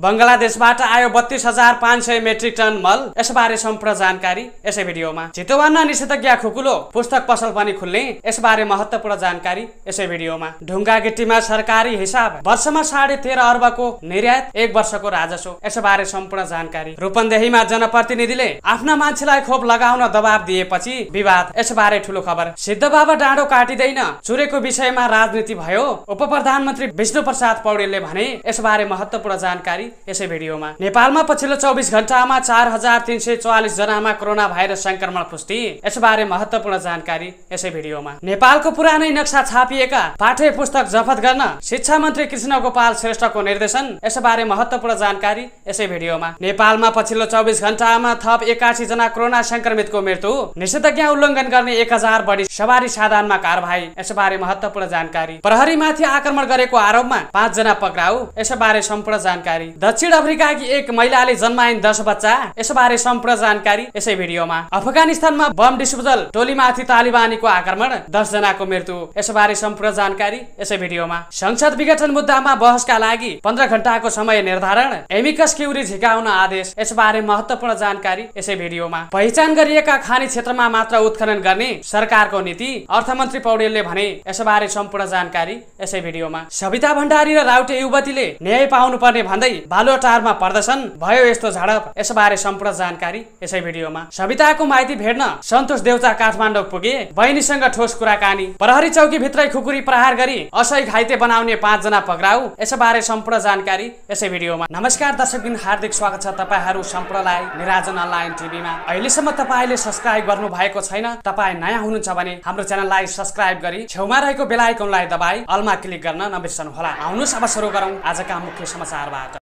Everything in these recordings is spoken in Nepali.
बङ्गलादेशबाट आयो बत्तीस हजार पाँच सय मेट्रिक टन मल। यसबारे सम्पूर्ण जानकारी यसै भिडियोमा। चितवन निषेधाज्ञा खुकुलो पुस्तक पसल पनि खुल्ने यसबारे महत्वपूर्ण जानकारी यसै भिडियोमा। ढुङ्गा गिट्टीमा सरकारी हिसाब वर्षमा साढे तेह्र अर्बको निर्यात एक वर्षको राजस्व यसबारे सम्पूर्ण जानकारी। रूपन्देहीमा जनप्रतिनिधिले आफ्ना मान्छेलाई खोप लगाउन दबाब दिएपछि विवाद यसबारे ठुलो खबर। सिद्ध बाबा डाँडो काटिँदैन। चुरेको विषयमा राजनीति भयो। उप प्रधानमन्त्री विष्णु प्रसाद पौडेलले भने यसबारे महत्वपूर्ण जानकारी यसै भिडियोमा। नेपालमा पछिल्लो चौबिस घण्टामा चार हजार तिन सय चौवालिस जनामा कोरोना भाइरस संक्रमण पुष्टि। यसबारे महत्वपूर्ण जानकारी यसै भिडियोमा। नेपालको पुरानै नक्सा छापिएका पाठ्य पुस्तक जफत गर्न शिक्षा मन्त्री कृष्ण गोपाल श्रेष्ठको निर्देशन। यसबारे महत्वपूर्ण जानकारी यसै भिडियोमा। नेपालमा पछिल्लो चौबिस घण्टामा थप एकासी जना कोरोना संक्रमितको मृत्यु। निषेधाज्ञा उल्लङ्घन गर्ने एक हजार बढी सवारी साधनमा कारवाही। यसबारे महत्वपूर्ण जानकारी। प्रहरीमाथि आक्रमण गरेको आरोपमा पाँचजना पक्राउ। यसबारे सम्पूर्ण जानकारी दक्षिण अफ्रिकाकी एक महिलाले जन्माइन् दस बच्चा। यसबारे सम्पूर्ण जानकारी यसै भिडियोमा। अफगानिस्तानमा बम डिस्पोजल टोलीमाथि तालिबानीको आक्रमण दस जनाको मृत्यु। यसबारे सम्पूर्ण जानकारी यसै भिडियोमा। संसद विघटन मुद्दामा बहसका लागि पन्ध्र घण्टाको समय निर्धारण एमिकस क्युरी झिकाउन आदेश। यसबारे महत्वपूर्ण जानकारी यसै भिडियोमा। पहिचान गरिएका खानी क्षेत्रमा मात्र उत्खनन गर्ने सरकारको नीति अर्थमन्त्री पौडेलले भने। यसबारे सम्पूर्ण जानकारी यसै भिडियोमा। सविता भण्डारी र राउटे युवतीले न्याय पाउनुपर्ने भन्दै बालुवाटारमा प्रदर्शन भयो यस्तो झडप यसबारे सम्पूर्ण जानकारी यसै भिडियोमा। सविताको माइती भेट्न सन्तोष देउचा काठमाडौँ पुगे। बहिनीसँग ठोस कुराकानी। प्रहरी चौकी भित्रै खुकुरी प्रहार गरी असै घाइते बनाउने पाँचजना पक्राउ यसबारे सम्पूर्ण जानकारी यसै भिडियोमा। नमस्कार दर्शकबिन हार्दिक स्वागत छ तपाईँहरू सम्पूर्णलाई निराजन अनलाइन टिभीमा। अहिलेसम्म तपाईँले सब्सक्राइब गर्नु भएको छैन तपाईँ नयाँ हुनुहुन्छ भने हाम्रो च्यानललाई सब्सक्राइब गरी छेउमा रहेको बेलायकनलाई दबाई अलमा क्लिक गर्न नबिर्सनु होला आउनुहोस् अब सुरु गरौँ आजका मुख्य समाचारबाट।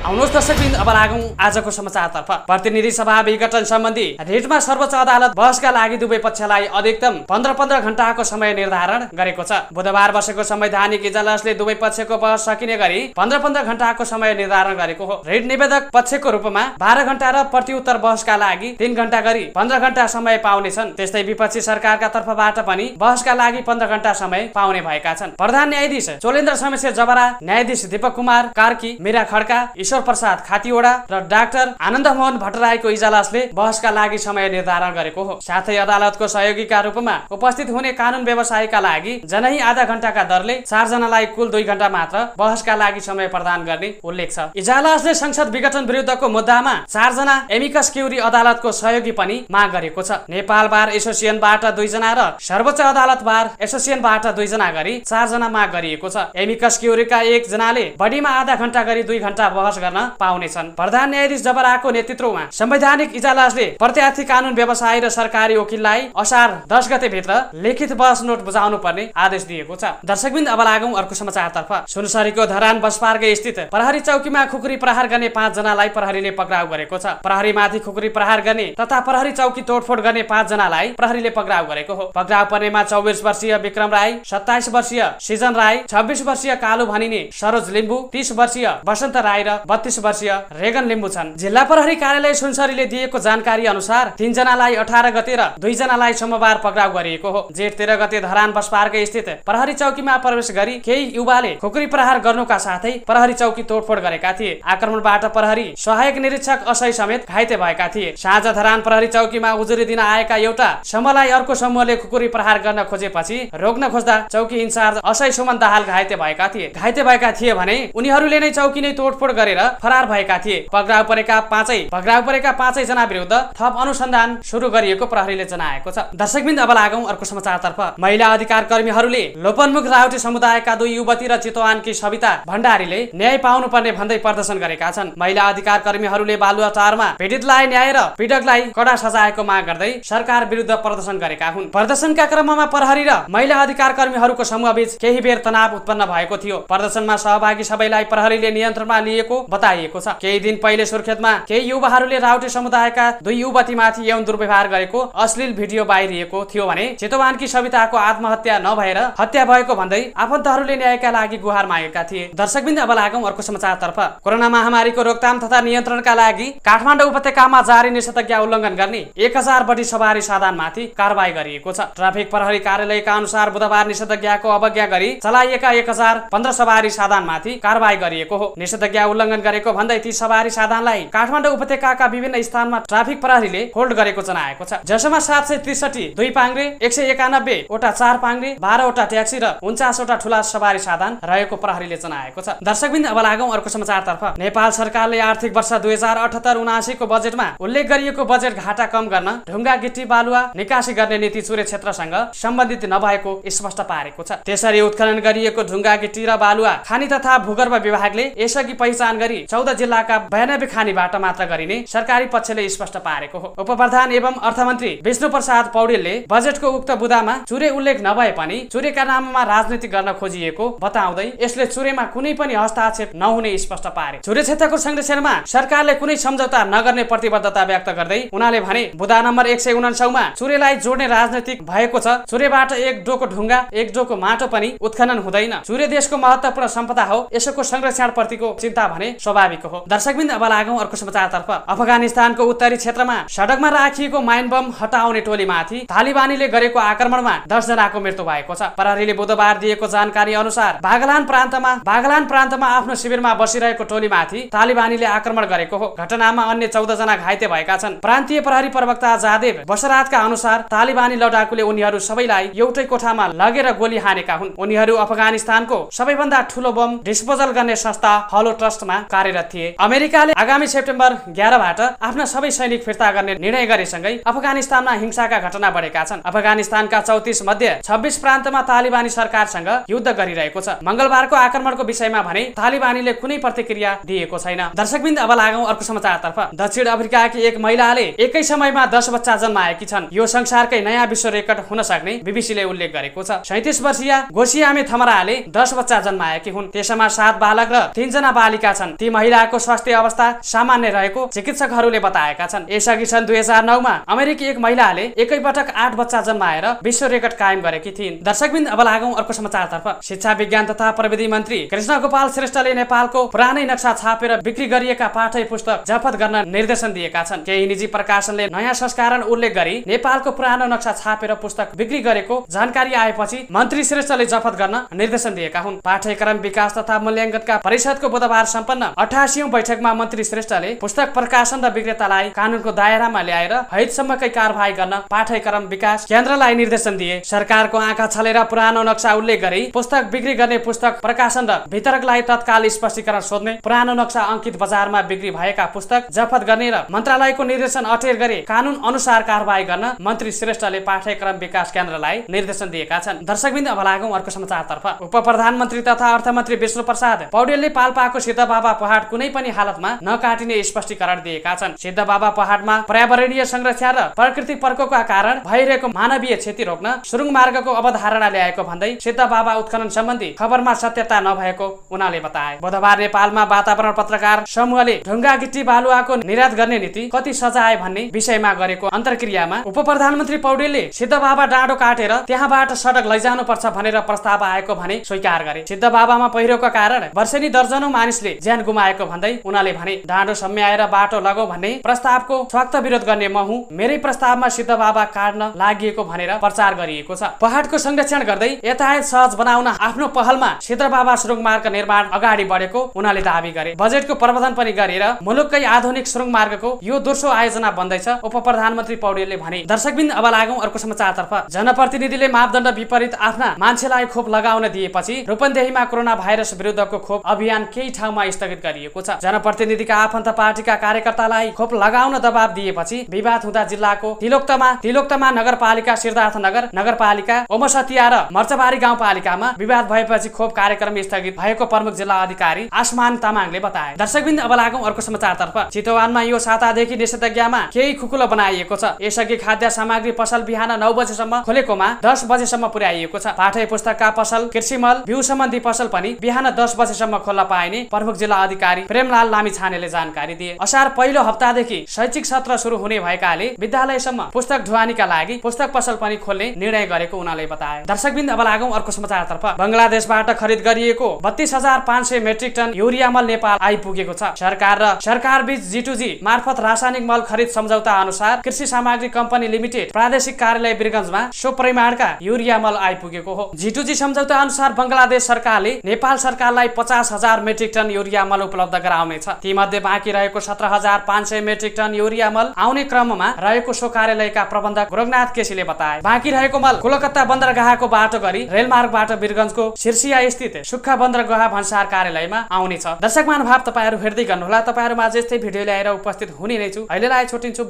आउनुहोस् दर्शकबिन अब लागौँ आजको समाचारतर्फ। प्रतिनिधि सभा विघटन सम्बन्धी रेटमा सर्वोच्च अदालत बहसका लागि दुवै पक्षलाई अधिकतम पन्ध्र पन्ध्र घण्टाको समय निर्धारण गरेको छ। बुधबार बसेको संवैधानिक इजलासले दुवै पक्षको बहस सकिने गरी पन्ध्र पन्ध्र घण्टाको समय निर्धारण गरेको हो। रेट निवेदक पक्षको रूपमा बाह्र घण्टा र प्रत्युत्तर बहसका लागि तीन घण्टा गरी पन्ध्र घण्टा समय पाउनेछन्। त्यस्तै विपक्षी सरकारका तर्फबाट पनि बहसका लागि पन्ध्र घण्टा समय पाउने भएका छन्। प्रधान न्यायाधीश चोलेन्द्र शमशेर जबरा न्यायाधीश दीपक कुमार कार्की मीरा खड्का ईश्वर प्रसाद खातिवडा र डाक्टर आनन्द मोहन भट्टराईको इजलासले बहसका लागि समय निर्धारण गरेको हो। साथै अदालतको सहयोगीका रूपमा उपस्थित हुने कानून व्यवसायका लागि जनै आधा घण्टाका दरले चारजनालाई कुल दुई घण्टा मात्र बहसका लागि समय प्रदान गर्ने उल्लेख छ। इजलासले संसद विघटन विरुद्धको मुद्दामा चारजना एमिकस क्युरी अदालतको सहयोगी पनि माग गरेको छ। नेपाल बार एसोसिएसनबाट दुईजना र सर्वोच्च अदालत बार एसोसिएसनबाट दुईजना गरी चारजना माग गरिएको छ। एमिकस क्युरीका एकजनाले बढीमा आधा घण्टा गरी दुई घण्टा बहस गर्न पाउनेछन्। प्रधान न्यायाधीश जबराको नेतृत्वमा संवैधानिक इजलासले प्रत्यार्थी कानून व्यवसायी र सरकारी वकिललाई असार दस गते भित्र लिखित बहस नोट बुझाउनु पर्ने आदेश दिएको छ। दर्शकबिन्द अब लागौँ अर्को समाचारतर्फ। सुनसरीको धरान बसपार्क स्थित प्रहरी चौकीमा खुकुरी प्रहार गर्ने पाँच जनालाई प्रहरीले पक्राउ गरेको छ। प्रहरीमाथि खुकुरी प्रहार गर्ने तथा प्रहरी चौकी तोडफोड गर्ने पाँच जनालाई प्रहरीले पक्राउ गरेको हो। पक्राउ पर्नेमा चौबिस वर्षीय विक्रम राई सत्ताइस वर्षीय सिजन राई छब्बिस वर्षीय कालु भनिने सरोज लिम्बू तीस वर्षीय वसन्त राई र बत्तीस वर्षीय रेगन लिम्बू छन्। जिल्ला प्रहरी कार्यालय सुनसरीले दिएको जानकारी अनुसार तीनजनालाई अठार गते र दुईजनालाई सोमबार पक्राउ गरिएको हो। जेठ तेह्र गते धरान बस स्थित प्रहरी चौकीमा प्रवेश गरी केही युवाले खुकुरी प्रहार गर्नुका साथै प्रहरी चौकी तोडफोड गरेका थिए। आक्रमणबाट प्रहरी सहायक निरीक्षक असै समेत घाइते भएका थिए। साँझ धरान प्रहरी चौकीमा उजुरी दिन आएका एउटा समूहलाई अर्को समूहले खुकुरी प्रहार गर्न खोजेपछि रोक्न खोज्दा चौकी इन्चार्ज असै सुमन दाहाल घाइते भएका थिए। घाइते भएका थिए भने उनीहरूले नै चौकी नै तोडफोड गरेर फरार भएका थिए। पक्राउ परेका पाँचै पक्राउ परेका पाँचै जना विरुद्ध थप अनुसन्धान सुरु गरिएको प्रहरीले जनाएको छ। दर्शकबिन्द अब लागौँ अर्को समाचारतर्फ। महिला अधिकार कर्मीहरूले लोपन्मुख राउटे समुदायका दुई युवती र चितवानकी सविता भण्डारीले न्याय पाउनुपर्ने भन्दै प्रदर्शन गरेका छन्। महिला अधिकार कर्मीहरूले बालुवाटारमा पीडितलाई न्याय र पीडकलाई कडा सजायको माग गर्दै सरकार विरुद्ध प्रदर्शन गरेका हुन्। प्रदर्शनका क्रममा प्रहरी र महिला अधिकार कर्मीहरूको समूहबीच केही बेर तनाव उत्पन्न भएको थियो। प्रदर्शनमा सहभागी सबैलाई प्रहरीले नियन्त्रणमा लिएको बताइएको छ। केही दिन पहिले सुर्खेतमा केही युवाहरूले राउटे समुदायका दुई युवतीमाथि यौन दुर्व्यवहार गरेको अश्लील भिडियो बाहिरिएको थियो भने चितवानकी सविताको आत्महत्या नभएर हत्या भएको भन्दै आफन्तहरूले न्यायका लागि गुहार मागेका थिए। दर्शकबिन्द अब लागौँ अर्को समाचारतर्फ। कोरोना महामारीको रोकथाम तथा नियन्त्रणका लागि काठमाडौँ उपत्यकामा जारी निषेधाज्ञा उल्लङ्घन गर्ने एक हजार बढी सवारी साधनमाथि कारवाही गरिएको छ। ट्राफिक प्रहरी कार्यालयका अनुसार बुधबार निषेधाज्ञाको अवज्ञा गरी चलाइएका एक हजार पन्ध्र सवारी साधनमाथि कारवाही गरिएको हो। निषेधाज्ञा उल्लङ्घन उल्लङ्घन गरेको भन्दै ती सवारी साधनलाई काठमाडौँ उपत्यकाका विभिन्न स्थानमा ट्राफिक प्रहरीले होल्ड गरेको जनाएको छ। जसमा सात सय त्रिसठी दुई पाङ्रे एक सय एकानब्बे वटा चार पाङ्रे बाह्रवटा ट्याक्सी र उन्चासवटा ठुला सवारी साधन रहेको प्रहरीले जनाएको छ। दर्शकबिन्द अब लागौँ अर्को समाचारतर्फ। नेपाल सरकारले आर्थिक वर्ष दुई हजार अठहत्तर उनासीको बजेटमा उल्लेख गरिएको बजेट घाटा कम गर्न ढुङ्गा गिटी बालुवा निकासी गर्ने नीति चुरे क्षेत्रसँग सम्बन्धित नभएको स्पष्ट पारेको छ। त्यसरी उत्खनन गरिएको ढुङ्गा गिटी र बालुवा खानी तथा भूगर्भ विभागले यसअघि पहिचान गरी चौध जिल्लाका बयानब्बे खानीबाट मात्र गरिने सरकारी पक्षले स्पष्ट पारेको हो। उप प्रधान एवं अर्थमन्त्री विष्णु प्रसाद पौडेलले बजेटको उक्त बुदामा चुरे उल्लेख नभए पनि चुरेका नाममा राजनीति गर्न खोजिएको बताउँदै यसले चुरेमा कुनै पनि हस्ताक्षेप नहुने स्पष्ट पारे। चुरे क्षेत्रको संरक्षणमा सरकारले कुनै सम्झौता नगर्ने प्रतिबद्धता व्यक्त गर्दै उनीहरूले भने बुदा नम्बर एक सय उनासौमा चुरेलाई जोड्ने राजनैतिक भएको छ। चुरेबाट एक डोको ढुङ्गा एक डोको माटो पनि उत्खनन हुँदैन। चुरे देशको महत्वपूर्ण सम्पदा हो। यसको संरक्षण प्रतिको चिन्ता भने स्वाभाविक हो। दर्शकबिन्द अब लागौँ अर्को समाचारतर्फ। अफगानिस्तानको उत्तरी क्षेत्रमा सडकमा राखिएको माइन बम हटाउने टोलीमाथि तालिबानीले गरेको आक्रमणमा दस जनाको मृत्यु भएको छ। प्रहरीले बुधबार दिएको जानकारी अनुसार बागलान प्रान्तमा बागलान प्रान्तमा आफ्नो शिविरमा बसिरहेको टोलीमाथि तालिबानीले आक्रमण गरेको हो। घटनामा अन्य चौध जना घाइते भएका छन्। प्रान्तीय प्रहरी प्रवक्ता जादेव बसरातका अनुसार तालिबानी लडाकुले उनीहरू सबैलाई एउटै कोठामा लगेर गोली हानेका हुन्। उनीहरू अफगानिस्तानको सबैभन्दा ठुलो बम डिस्पोजल गर्ने संस्था हलो ट्रस्टमा कार्यरत थिए। अमेरिकाले आगामी सेप्टेम्बर एघारबाट आफ्ना सबै सैनिक फिर्ता गर्ने निर्णय गरेसँगै अफगानिस्तानमा हिंसाका घटना बढेका छन्। अफगानिस्तानका चौतिस मध्ये छब्बिस प्रान्तमा तालिबानी सरकारसँग युद्ध गरिरहेको छ। मंगलबारको आक्रमणको विषयमा भने तालिबानीले कुनै प्रतिक्रिया दिएको छैन। दर्शकबिन्द अब लागौँ अर्को समाचारतर्फ। दक्षिण अफ्रिकाकी एक महिलाले एकै समयमा दस बच्चा जन्माएकी छन्। यो संसारकै नयाँ विश्व रेकर्ड हुन सक्ने बिबिसीले उल्लेख गरेको छ। सैतिस वर्षीय गोसियामे थमराले दस बच्चा जन्माएकी हुन्। त्यसमा सात बालक र तीनजना बालिका छन्। ती महिलाको स्वास्थ्य अवस्था सामान्य रहेको चिकित्सकहरूले बताएका छन्। यसअघि सन् दुई हजार नौमा अमेरिकी एक महिलाले एकैपटक आठ बच्चा जन्माएर विश्व रेकर्ड कायम गरेकी थिइन्। दर्शकबिन्द अब अर्को समाचारतर्फ। शिक्षा विज्ञान तथा प्रविधि मन्त्री कृष्ण गोपाल श्रेष्ठले नेपालको पुरानै नक्सा छापेर बिक्री गरिएका पाठ्य पुस्तक जफत गर्न निर्देशन दिएका छन्। केही निजी प्रकाशनले नयाँ संस्करण उल्लेख गरी नेपालको पुरानो नक्सा छापेर पुस्तक बिक्री गरेको जानकारी आएपछि मन्त्री श्रेष्ठले जफत गर्न निर्देशन दिएका हुन्। पाठ्यक्रम विकास तथा मूल्याङ्कनका परिषदको बुधबार सम्पन्न अठासी बैठकमा मन्त्री श्रेष्ठले पुस्तक प्रकाशन र विक्रेतालाई कानूनको दायरामा ल्याएर हैदसम्मकै कारवाही गर्न पाठ्यक्रम विकास केन्द्रलाई निर्देशन दिए। सरकारको आँखा छलेर पुरानो नक्सा उल्लेख गरी पुस्तक बिक्री गर्ने पुस्तक प्रकाशन र वितरकलाई तत्काल स्पष्टीकरण सोध्ने पुरानो नक्सा अङ्कित बजारमा बिक्री भएका पुस्तक जफत गर्ने र मन्त्रालयको निर्देशन अटेर गरे कानून अनुसार कारवाही गर्न मन्त्री श्रेष्ठले पाठ्यक्रम विकास केन्द्रलाई निर्देशन दिएका छन्। दर्शकबिन्द अब लागौँ अर्को समाचारतर्फ। उप प्रधानमन्त्री तथा अर्थमन्त्री विष्णु प्रसाद पौडेलले पाल्पाको सिद्ध बाबा पहाड कुनै पनि हालतमा नकाटिने स्पष्टीकरण दिएका छन्। सिद्ध बाबा पहाडमा पर्यावरणीय संरक्षण र प्रकृति प्रकोपका कारण भइरहेको मानवीय क्षति रोक्न सुरुङ मार्गको अवधारणा ल्याएको भन्दै सिद्ध बाबा उत्खनन सम्बन्धी खबरमा सत्यता नभएको उनीहरूले बताए। बुधबार नेपालमा वातावरण पत्रकार समूहले ढुङ्गा गिटी बालुवाको निर्यात गर्ने नीति कति सजाए भन्ने विषयमा गरेको अन्तर्क्रियामा उप प्रधानमन्त्री पौडेलले सिद्ध बाबा डाँडो काटेर त्यहाँबाट सडक लैजानु पर्छ भनेर प्रस्ताव आएको भने स्वीकार गरे। सिद्ध बाबामा पहिरोको कारण वर्षेनी दर्जनौ मानिसले ज्यान गुमाएको भन्दै उनीहरूले भने डाँडो सम्याएर बाटो लगाऊ भन्ने प्रस्तावको सख्त विरोध गर्ने म हुँ। मेरै प्रस्तावमा सिद्ध बाबा काट्न लागि भनेर प्रचार गरिएको छ। पहाडको संरक्षण गर्दै यातायात सहज बनाउन आफ्नो पहलमा सिद्ध बाबा सुरुङ मार्ग निर्माण अगाडि बढेको उनीहरूले दावी गरे। बजेटको प्रबन्धन पनि गरेर मुलुककै आधुनिक सुरुङ मार्गको यो दोस्रो आयोजना बन्दैछ उप प्रधानमन्त्री पौडेलले भने। दर्शकबिन अब लागौँ अर्को समाचारतर्फ। जनप्रतिनिधिले मापदण्ड विपरीत आफ्ना मान्छेलाई खोप लगाउन दिएपछि रूपन्देहीमा कोरोना भाइरस विरुद्धको खोप अभियान केही ठाउँमा स्थगित गरिएको छ। जनप्रतिनिधिका आफन्त पार्टीका कार्यकर्तालाई खोप लगाउन दबाब दिएपछि विवाद हुँदा जिल्लाको तिलोक्तमा तिलोक्तमा नगरपालिका सिद्धार्थ नगर नगरपालिका ओमसतिया र मर्चबारी गाउँपालिकामा विवाद भएपछि खोप कार्यक्रम स्थगित भएको प्रमुख जिल्ला अधिकारी आसमान तामाङले बताए। दर्शकबिन्द अब लागौँ अर्को समाचारतर्फ। चितवनमा यो सातादेखि निषेधाज्ञामा केही खुकुलो बनाइएको छ। यसअघि खाद्य सामग्री पसल बिहान नौ बजेसम्म खोलेकोमा दस बजेसम्म पुर्याइएको छ। पाठ्य पुस्तकका पसल कृषिमल बिउ सम्बन्धी पसल पनि बिहान दस बजेसम्म खोल्न पाइने प्रमुख जिल्ला अधिकारी प्रेमलाल लामी छानेले जानकारी दिए। असार पहिलो हप्तादेखि शैक्षिक सत्र सुरु हुने भएकाले विद्यालयसम्म पुस्तक ढुवानीका लागि पुस्तक पसल पनि खोल्ने निर्णय गरेको उनीहरूले बताए। दर्शकबिन्द अब लागौँ अर्को समाचारतर्फ। बङ्गलादेशबाट खरिद गरिएको बत्तीस हजार पाँच सय मेट्रिक टन युरिया मल नेपाल आइपुगेको छ। सरकार र सरकार बीच जिटुजी मार्फत रासायनिक मल खरिद सम्झौता अनुसार कृषि सामग्री कम्पनी लिमिटेड प्रादेशिक कार्यालय वीरगंजमा सो परिमाणका युरिया मल आइपुगेको हो। जिटुजी सम्झौता अनुसार बङ्गलादेश सरकारले नेपाल सरकारलाई पचास हजार मेट्रिक टन युरिया युरिया मल उपलब्ध गराउनेछ। तीमध्ये बाँकी रहेको सत्र हजार पाँच सय मेट्रिक टन युरिया मल आउने क्रममा रहेको सो कार्यालयका प्रबन्धक गोरखनाथ केसीले बताए। बाँकी रहेको मल कोलकाता बन्दरगाहको बाटो गरी रेलमार्गबाट वीरगञ्जको सिर्सिया स्थित सुक्खा बन्दरगाह भन्सार कार्यालयमा आउनेछ। दर्शक महानुभाव तपाईँहरू हेर्दै गर्नुहोला। तपाईँहरूमा यस्तै भिडियो ल्याएर उपस्थित हुने नै छु। अहिलेलाई छोटिन्छु।